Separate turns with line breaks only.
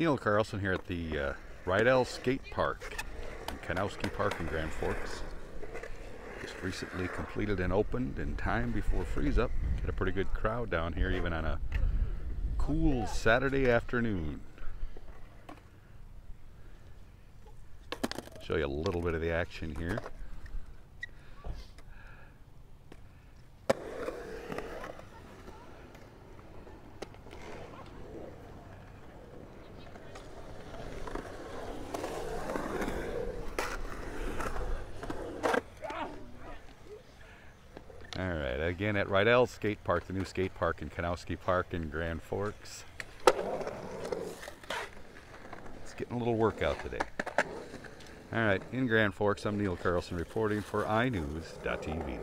Neil Carlson here at the uh, Rydell Skate Park in Kanowski Park in Grand Forks. Just recently completed and opened in time before freeze up. Got a pretty good crowd down here even on a cool Saturday afternoon. Show you a little bit of the action here. All right, again at Rydell Skate Park, the new skate park in Kanowski Park in Grand Forks. It's getting a little workout today. All right, in Grand Forks, I'm Neil Carlson reporting for iNewZ.TV.